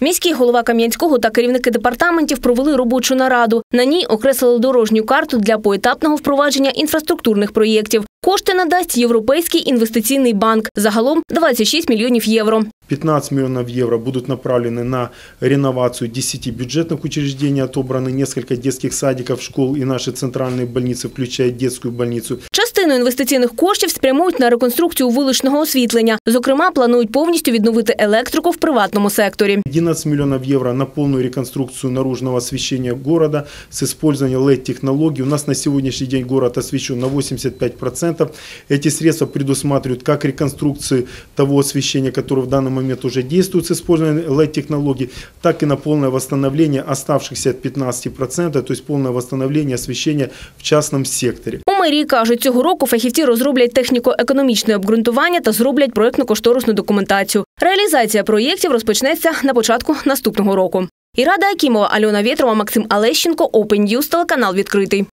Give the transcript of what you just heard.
Міський голова Кам'янського та керівники департаментів провели робочу нараду. На ній окреслили дорожню карту для поетапного впровадження інфраструктурних проєктів. Кошти надасть Європейський інвестиційний банк. Загалом 26 мільйонів євро. 15 миллионов евро будут направлены на реновацию 10 бюджетных учреждений, отобраны несколько детских садиков, школ и наши центральные больницы, включая детскую больницу. Частину інвестиційних коштів спрямують на реконструкцію вуличного освітлення. Зокрема, планують повністю відновити електрику в приватному секторі. 11 миллионов евро на полную реконструкцию наружного освещения города с использованием LED-технологий. У нас на сегодняшний день город освещен на 85%. Эти средства предусматривают как реконструкцию того освещения, которое в данный момент уже действует с использованием LED-технологий, так и на полное восстановление оставшихся 15%, то есть полное восстановление освещения в частном секторе. Мерії кажуть, цього року фахівці розроблять техніко-економічне обґрунтування та зроблять проєктно-кошторисну документацію. Реалізація проєктів розпочнеться на початку наступного року. Ірада Акімова, Альона Вєтрова, Максим Алещенко, Open News, телеканал відкритий.